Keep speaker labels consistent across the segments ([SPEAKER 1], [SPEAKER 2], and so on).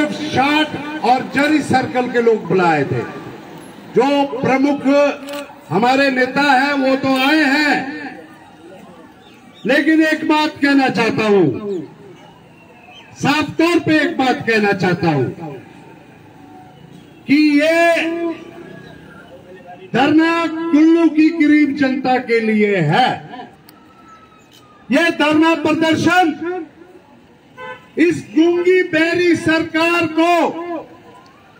[SPEAKER 1] सिर्फ़ शाट और जरी सर्कल के लोग बुलाए थे। जो प्रमुख हमारे नेता हैं, वो तो आए हैं। लेकिन एक बात कहना चाहता हूँ। साफ़ तौर पे एक बात कहना चाहता हूँ कि ये धरना कुल्लू की गरीब जनता के लिए है। यह धरना प्रदर्शन इस गूँगी बैरी सरकार को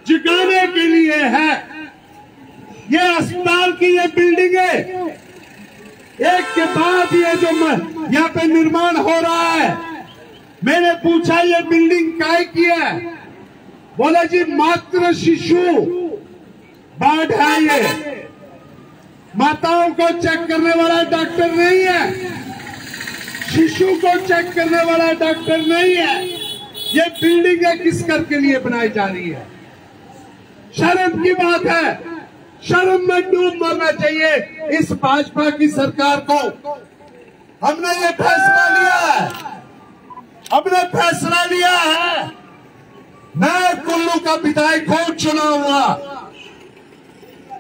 [SPEAKER 1] जगाने के लिए है। ये अस्पताल की ये बिल्डिंगें एक के बाद ये जो यहाँ पे निर्माण हो रहा है। मैंने पूछा, ये बिल्डिंग काय की है? बोले, जी मात्र शिशु बाढ़ है ये। माताओं को चेक करने वाला डॉक्टर नहीं है। शिशु को चेक करने वाला डॉक्टर नहीं है। ये बिल्डिंग है किस कर के लिए बनाई जा रही है? शर्म की बात है। शर्म में डूब मरना चाहिए इस भाजपा की सरकार को। हमने ये फैसला लिया है। हमने फैसला लिया है। मैं कुल्लू का विधायक हूँ चुना हुआ।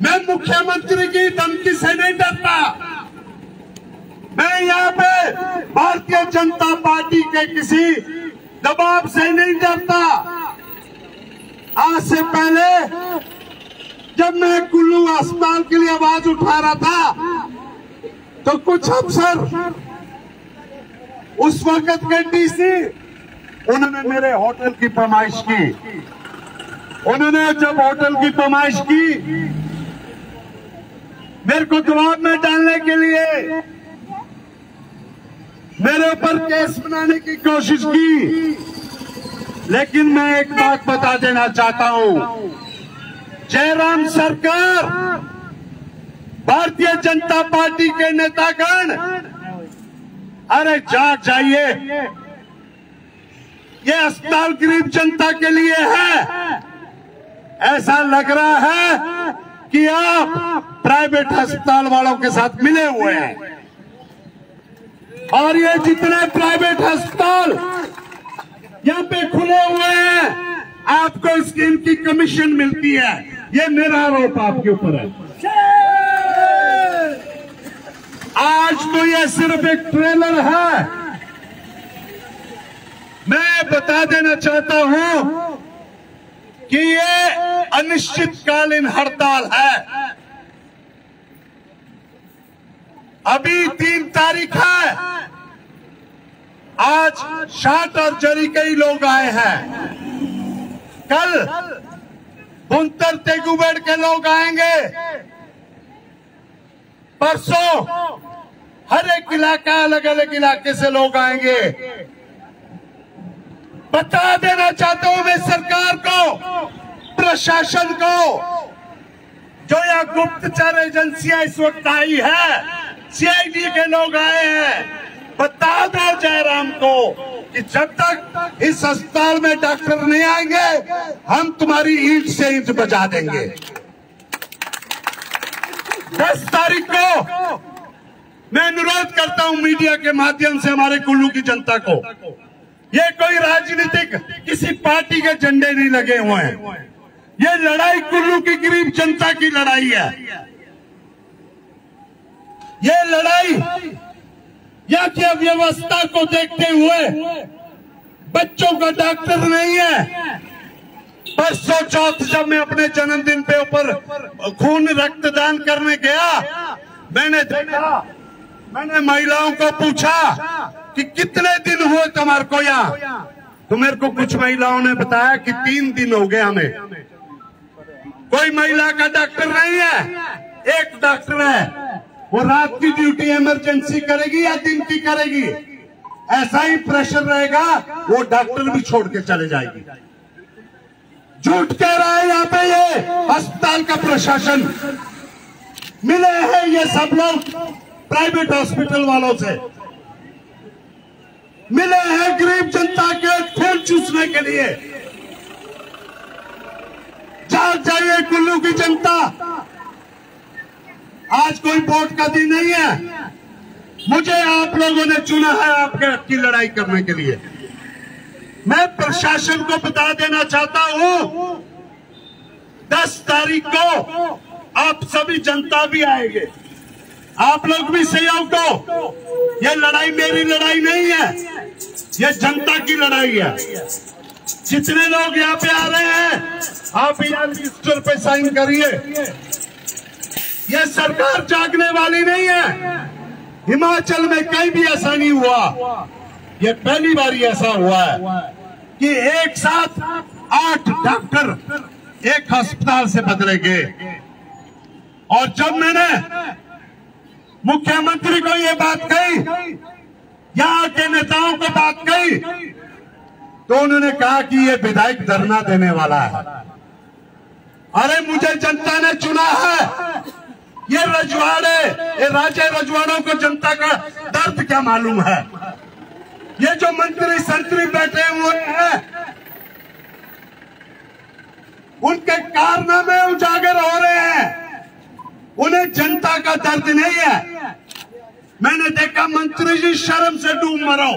[SPEAKER 1] मैं मुख्यमंत्री की धमकी से नहीं डरता। मैं यहाँ पे भारतीय जनता पार्टी के किसी दबाव से नहीं डरता। आज से पहले जब मैं कुल्लू अस्पताल के लिए आवाज़ उठा रहा था तो कुछ अफसर उस वक्त के डीसी उन्होंने मेरे होटल की फरमाइश की। उन्होंने जब होटल की फरमाइश की, मेरे को दबाव में डालने के लिए मेरे ऊपर केस बनाने की कोशिश की। लेकिन मैं एक बात बता देना चाहता हूँ। जयराम सरकार भारतीय जनता पार्टी के नेतागण, अरे जाग जाइए। ये अस्पताल गरीब जनता के लिए है। ऐसा लग रहा है कि आप प्राइवेट अस्पताल वालों के साथ मिले हुए हैं। और ये जितने प्राइवेट अस्पताल यहाँ पे खुले हुए हैं, आपको इसकी इनकी कमीशन मिलती है। ये मेरा आरोप आपके ऊपर है। आज तो ये सिर्फ़ एक ट्रेलर है। मैं बता देना चाहता हूँ कि ये अनिश्चितकालीन हड़ताल है। अभी तीन तारीख है। आज शाट और जरी कई लोग आए हैं। कल बुंतर तेगुबेड़ के लोग आएँगे। परसों हर एक इलाका अलग अलग इलाके से लोग आएँगे। बता देना चाहता हूँ मैं सरकार को, प्रशासन को, जो यह गुप्तचर एजेंसियाँ इस वक्त आई है सीआईडी के लोग आए हैं। बता दो जयराम को कि जब तक इस अस्पताल में डॉक्टर नहीं आएँगे, हम तुम्हारी ईट से ईंट बचा देंगे। दस तारीख को मैं अनुरोध करता हूँ मीडिया के माध्यम से हमारे कुल्लू की जनता को, ये कोई राजनीतिक किसी पार्टी के झंडे नहीं लगे हुए हैं। ये लड़ाई कुल्लू की गरीब जनता की लड़ाई है। ये लड़ाई यहाँ की अव्यवस्था को देखते हुए बच्चों का डॉक्टर नहीं है। परसों चौथ जब मैं अपने जन्मदिन पे ऊपर खून रक्तदान करने गया, मैंने देखा, मैंने महिलाओं को पूछा कि कितने दिन हुए तुम्हारे को यहाँ? तो मेरे को कुछ महिलाओं ने बताया कि तीन दिन हो गए हमें। कोई महिला का डॉक्टर नहीं है, एक डॉक्टर है। वो रात की ड्यूटी इमरजेंसी करेगी या दिन की करेगी? ऐसा ही प्रेशर रहेगा, वो डॉक्टर भी छोड़ के चले जाएगी। झूठ कह रहा है यहाँ पे ये अस्पताल का प्रशासन। मिले हैं ये सब लोग प्राइवेट हॉस्पिटल वालों से। मिले हैं गरीब जनता के खून चूसने के लिए। जाग जाइए, कुल्लू की जनता। आज कोई वोट का दिन नहीं है। मुझे आप लोगों ने चुना है आपके हक की लड़ाई करने के लिए। मैं प्रशासन को बता देना चाहता हूँ, दस तारीख को आप सभी जनता भी आएँगे। आप लोग भी सहयोग दो। ये लड़ाई मेरी लड़ाई नहीं है, ये जनता की लड़ाई है। जितने लोग यहाँ पे आ रहे हैं, आप यहाँ रजिस्टर पे साइन करिए। ये सरकार जागने वाली नहीं है। हिमाचल में कहीं भी ऐसा नहीं हुआ। ये पहली बार ऐसा हुआ है कि एक साथ आठ डॉक्टर एक अस्पताल से बदले गए और जब मैंने मुख्यमंत्री को ये बात कही, यहाँ के नेताओं को बात कही तो उन्होंने कहा कि ये विधायक धरना देने वाला है। अरे, मुझे जनता ने चुना है। ये रजवाड़े, ये राजे रजवाड़ों को जनता का दर्द क्या मालूम है? ये जो मंत्री संतरी बैठे हुए हैं, उनके कारनामे उजागर हो रहे हैं। उन्हें जनता का दर्द नहीं है। मैंने देखा मंत्री जी शर्म से डूब मरो।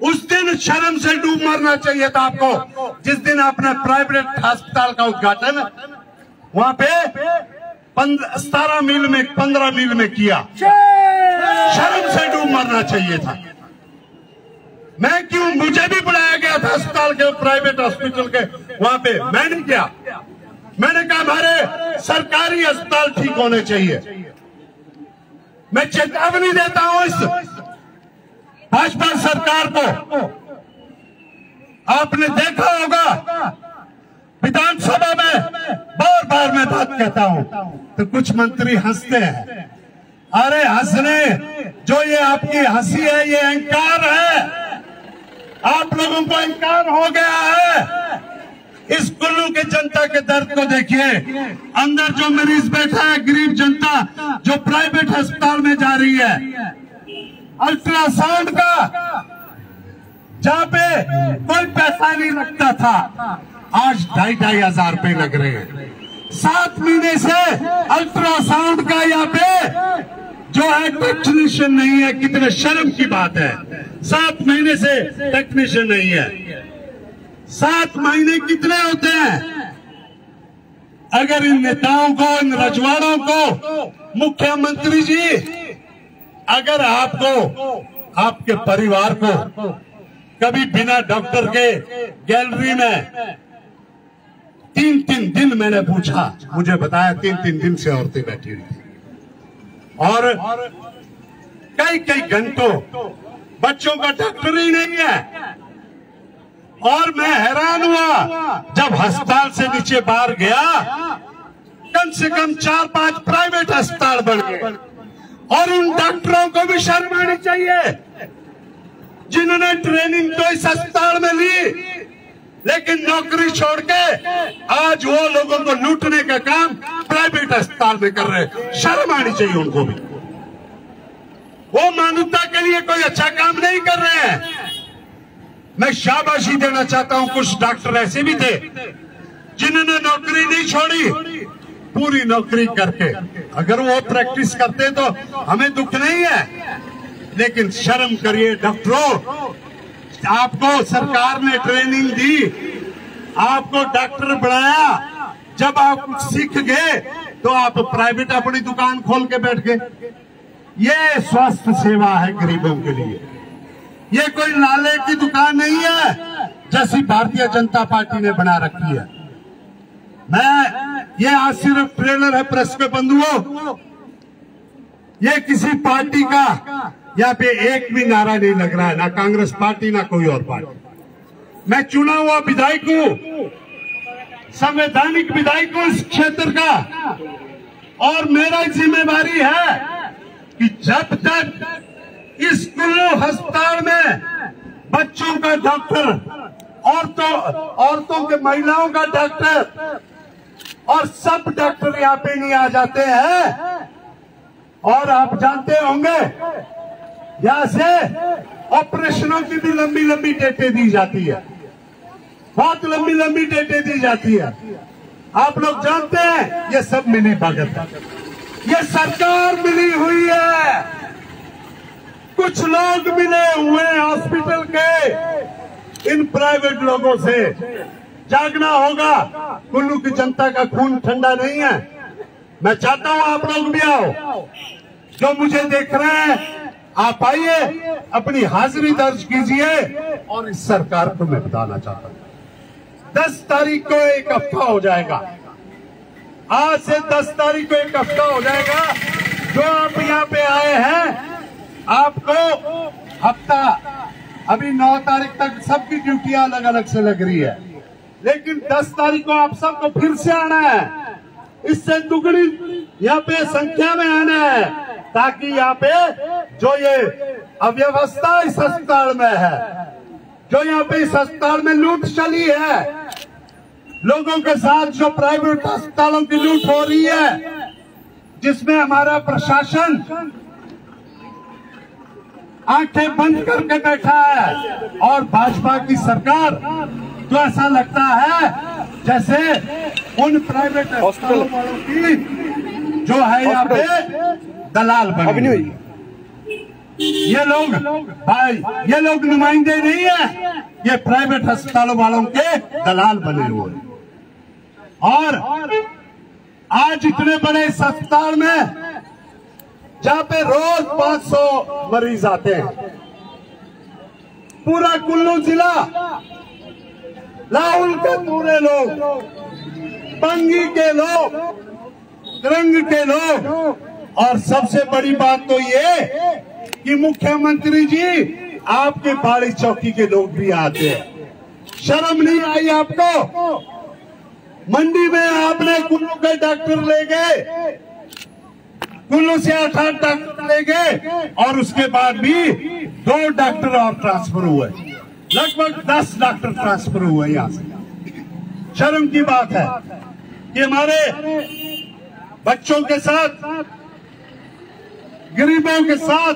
[SPEAKER 1] उस दिन शर्म से डूब मरना चाहिए था आपको। जिस दिन आपने प्राइवेट अस्पताल का उद्घाटन, वहाँ पे सतारह मील में पंद्रह मील में किया। शर्म से डूब मरना चाहिए था। मैं क्यों? मुझे भी बुलाया गया था अस्पताल के प्राइवेट हॉस्पिटल के वहाँ पे। मैं नहीं गया मैंने कहा हमारे सरकारी अस्पताल ठीक होने चाहिए। मैं चेतावनी देता हूँ इस भाजपा सरकार को। आपने देखा होगा विधानसभा में बार बार मैं बात कहता हूँ। तो कुछ मंत्री हँसते हैं। अरे हंसने, जो ये आपकी हँसी है, ये अहंकार है। आप लोगों को इनकार हो गया है। इस कुल्लू के जनता के दर्द को देखिए। अंदर जो मरीज़ बैठा है, गरीब जनता, जो प्राइवेट अस्पताल में जा रही है। अल्ट्रासाउंड का, जहाँ पे कोई पैसा नहीं लगता था। आज ढाई ढाई हज़ार रुपए लग रहे हैं। सात महीने से अल्ट्रासाउंड का यहाँ पे जो है टेक्नीशियन नहीं है, कितने शर्म की बात है। सात महीने से टेक्नीशियन नहीं है। सात महीने कितने होते हैं? अगर इन नेताओं को, इन रजवाड़ों को, मुख्यमंत्री जी, अगर आपको, आपके परिवार को, कभी बिना डॉक्टर के गैलरी में तीन तीन दिन मैंने पूछा, मुझे बताया तीन तीन दिन से औरतें बैठी हुई थी। और कई कई घंटों बच्चों का डॉक्टर ही नहीं है। और मैं हैरान हुआ, जब अस्पताल से नीचे बाहर गया, कम से कम चार पाँच प्राइवेट अस्पताल बन गए। और उन डॉक्टरों को भी शर्म आनी चाहिए, जिन्होंने ट्रेनिंग तो इस अस्पताल में ली लेकिन नौकरी छोड़ के आज वो लोगों को लूटने का काम प्राइवेट अस्पताल में कर रहे शर्म आनी चाहिए उनको भी। वो मानवता के लिए कोई अच्छा काम नहीं कर रहे हैं। मैं शाबाशी देना चाहता हूँ, कुछ डॉक्टर ऐसे भी थे जिन्होंने नौकरी नहीं छोड़ी, पूरी नौकरी करके। अगर वो प्रैक्टिस करते तो हमें दुख नहीं है। लेकिन शर्म करिए डॉक्टरों आपको सरकार ने ट्रेनिंग दी, आपको डॉक्टर बनाया। जब आप सीख गए तो आप प्राइवेट अपनी दुकान खोल के बैठ गए। ये स्वास्थ्य सेवा है गरीबों के लिए। ये कोई नाले की दुकान नहीं है, जैसी भारतीय जनता पार्टी ने बना रखी है। मैं, ये आज सिर्फ़ ट्रेलर है प्रेस के बंधुओं। ये किसी पार्टी का यहाँ पे एक भी नारा नहीं लग रहा है, ना कांग्रेस पार्टी, ना कोई और पार्टी। मैं चुना हुआ विधायक हूँ, संवैधानिक विधायक हूँ इस क्षेत्र का, और मेरा जिम्मेवारी है कि जब तक इस कुल्लू अस्पताल में बच्चों का डॉक्टर, औरतों औरतों के महिलाओं का डॉक्टर, और सब डॉक्टर यहाँ पे नहीं आ जाते हैं, और आप जानते होंगे यहाँ से ऑपरेशनों की भी लंबी लंबी डेटें दी जाती है। बहुत लंबी लंबी डेटें दी जाती है। आप लोग जानते हैं, ये सब मिली भगत। है ये सरकार मिली हुई है। कुछ लोग मिले हुए हॉस्पिटल के। इन प्राइवेट लोगों से जागना होगा। कुल्लू की जनता का खून ठंडा नहीं है। मैं चाहता हूँ आप लोग भी आओ। जो मुझे देख रहे हैं आप आइए, अपनी हाजिरी दर्ज कीजिए और इस सरकार को मैं बताना चाहता हूँ। दस तारीख को एक हफ़्ता हो जाएगा। आज से दस तारीख को एक हफ़्ता हो जाएगा। जो आप यहाँ पे आए हैं, आपको हफ़्ता, अभी नौ तारीख तक सबकी ड्यूटियाँ अलग अलग से लग रही है। लेकिन दस तारीख को आप सबको फिर से आना है। इससे दुगड़ी यहाँ पे संख्या में आना है। ताकि यहाँ पे जो ये अव्यवस्था इस अस्पताल में है जो यहाँ पे इस अस्पताल में लूट चली है लोगों के साथ जो प्राइवेट अस्पतालों की लूट हो रही है जिसमें हमारा प्रशासन आँखें बंद करके बैठा है और भाजपा की सरकार तो ऐसा लगता है जैसे उन प्राइवेट हॉस्पिटल। की जो है यहाँ पे दलाल बनी ये लोग भाई ये लोग नुमाइंदे नहीं है। ये प्राइवेट अस्पतालों वालों के दलाल बने हुए। और आज इतने बड़े इस अस्पताल में जहाँ पे रोज 500 मरीज़ आते हैं। पूरा कुल्लू जिला लाहौल के पूरे लोग पंगी के लोग रंग के लोग और सबसे बड़ी बात तो ये कि मुख्यमंत्री जी, आपके बाड़ी चौकी के लोग भी आते हैं। शर्म नहीं आई आपको? मंडी में आपने कुल्लू के डॉक्टर ले गए, कुल्लू से आठ आठ डॉक्टर ले गए, और उसके बाद भी दो डॉक्टर और ट्रांसफ़र हुए। लगभग दस डॉक्टर ट्रांसफ़र हुए यहाँ से। शर्म की बात है कि हमारे बच्चों के साथ गरीबों के साथ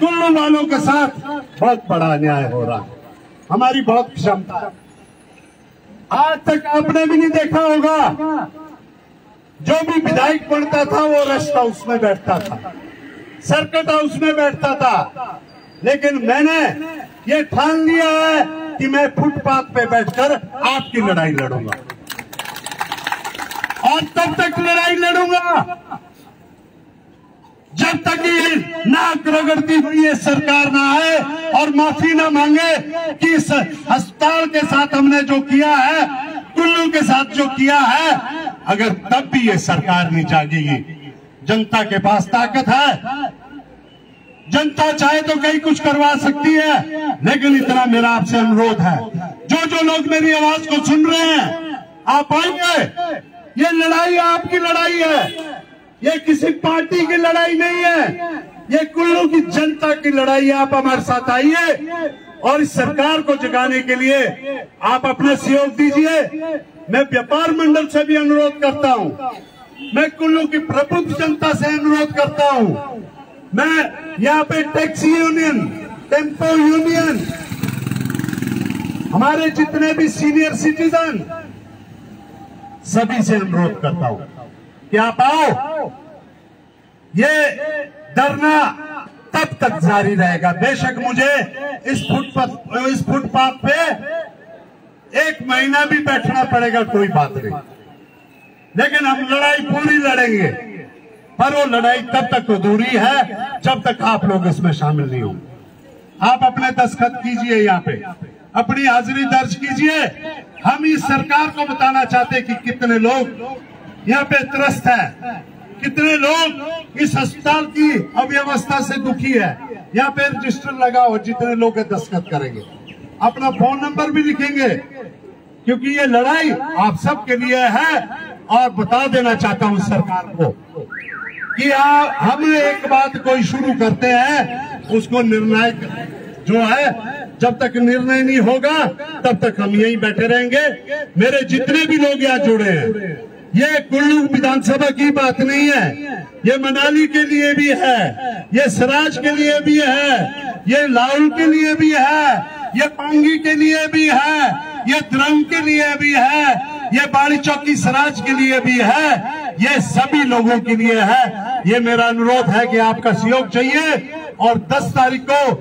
[SPEAKER 1] कुल्लू वालों के साथ बहुत बड़ा अन्याय हो रहा है। हमारी बहुत क्षमता आज तक आपने भी नहीं देखा होगा, जो भी विधायक पढ़ता था, वो रेस्ट हाउस में बैठता था। सर्किट हाउस में बैठता था। लेकिन मैंने ये ठान लिया है कि मैं फुटपाथ पे बैठकर आपकी लड़ाई लड़ूँगा। और तब तक लड़ाई लड़ूँगा। जब तक ये रगड़ती हुई ये सरकार ना आए और माफ़ी ना मांगे कि इस अस्पताल के साथ हमने जो किया है, कुल्लू के साथ जो किया है, अगर तब भी ये सरकार नहीं जागेगी। जनता के पास ताकत है। जनता चाहे तो कई कुछ करवा सकती है, लेकिन इतना मेरा आपसे अनुरोध है। जो जो लोग मेरी आवाज़ को सुन रहे हैं, आप आएँगे ये लड़ाई आपकी लड़ाई है। ये किसी पार्टी की लड़ाई नहीं है। ये कुल्लू की जनता की लड़ाई है। आप हमारे साथ आइए और इस सरकार को जगाने के लिए आप अपना सहयोग दीजिए। मैं व्यापार मंडल से भी अनुरोध करता हूँ। मैं कुल्लू की प्रबुद्ध जनता से अनुरोध करता हूँ। मैं यहाँ पे टैक्सी यूनियन, टेंपो यूनियन, हमारे जितने भी सीनियर सिटीजन, सभी से अनुरोध करता हूँ। आप आओ ये धरना तब तक जारी रहेगा। बेशक मुझे इस फुटपाथ इस फुटपाथ पे एक महीना भी बैठना पड़ेगा, कोई बात नहीं। लेकिन हम लड़ाई पूरी लड़ेंगे, पर वो लड़ाई तब तक अधूरी है, जब तक आप लोग इसमें शामिल नहीं होंगे। आप अपने दस्तखत कीजिए यहाँ पे। अपनी हाजिरी दर्ज कीजिए। हम इस सरकार को बताना चाहते कि कितने लोग यहाँ पे त्रस्त है। कितने लोग इस अस्पताल की अव्यवस्था से दुखी है। यहाँ पे रजिस्टर लगा हो जितने लोग दस्तखत करेंगे। अपना फ़ोन नंबर भी लिखेंगे क्योंकि ये लड़ाई आप सबके लिए है और बता देना चाहता हूँ सरकार को कि आ, हम एक बात कोई शुरू करते हैं उसको निर्णायक जो है जब तक निर्णय नहीं होगा तब तक हम यहीं बैठे रहेंगे। मेरे जितने भी लोग यहाँ जुड़े हैं ये कुल्लू विधानसभा की बात नहीं है। ये मनाली के लिए भी है। ये सराज के लिए भी है। ये लाहौल के लिए भी है। ये पांगी के लिए भी है। ये द्रंग के लिए भी है। ये बाड़ी चौकी सराज के लिए भी है। ये सभी लोगों के लिए है। ये मेरा अनुरोध है कि आपका सहयोग चाहिए और 10 तारीख को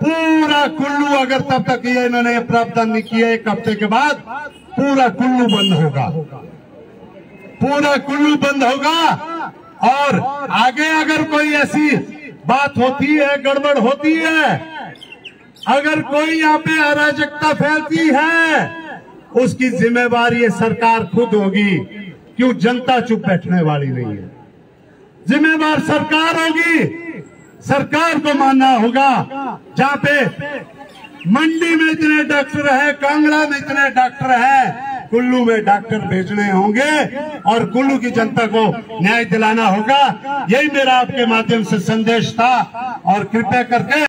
[SPEAKER 1] पूरा कुल्लू, अगर तब तक ये इन्होंने प्रावधान नहीं किया, एक हफ़्ते के बाद पूरा कुल्लू बंद होगा। पूरा कुल्लू बंद होगा। और आगे अगर कोई ऐसी बात होती है, गड़बड़ होती है, अगर कोई यहाँ पे अराजकता फैलती है, उसकी जिम्मेवारी सरकार खुद होगी, क्यों जनता चुप बैठने वाली नहीं है। जिम्मेवार सरकार होगी, सरकार को मानना होगा। जहाँ पे मंडी में इतने डॉक्टर है, कांगड़ा में इतने डॉक्टर है कुल्लू में डॉक्टर भेजने होंगे और कुल्लू की जनता को न्याय दिलाना होगा। यही मेरा आपके माध्यम से संदेश था और कृपया करके